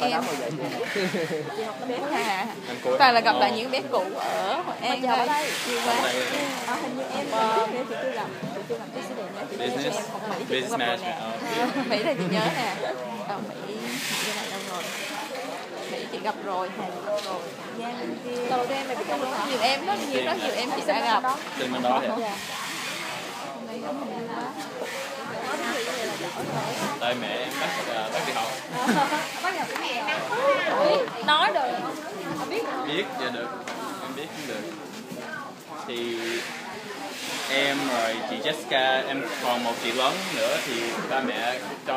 các em bé Hà toàn là gặp lại những bé cũ ở Hội An ở đây. Nhiều quá. à, hình như em nữa chị chưa gặp chị chưa gặp president nữa chị Business, em không Mỹ business cũng gặp rồi management. nè. ờ. Mỹ là chị nhớ nè. Ở Mỹ như này đâu rồi? Mỹ chị gặp rồi Hàn gặp rồi Giang bên kia đầu tiên mày biết không nhiều em rất nhiều rất nhiều em chị đã gặp. Trên bên đó thì dạ. Tại mẹ em bắt ờ, bắt đi học nói được. Biết. Dạ được. Em biết cũng được. Thì em rồi chị Jessica em còn một chị lớn nữa thì ba mẹ cho